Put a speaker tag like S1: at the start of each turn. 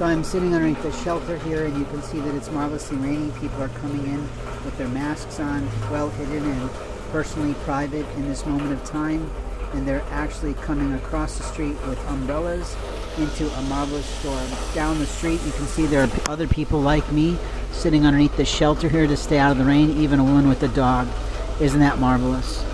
S1: So I'm sitting underneath the shelter here, and you can see that it's marvelously rainy. People are coming in with their masks on, well hidden and personally private in this moment of time. And they're actually coming across the street with umbrellas into a marvelous storm. Down the street, you can see there are other people like me sitting underneath the shelter here to stay out of the rain, even a woman with a dog. Isn't that marvelous?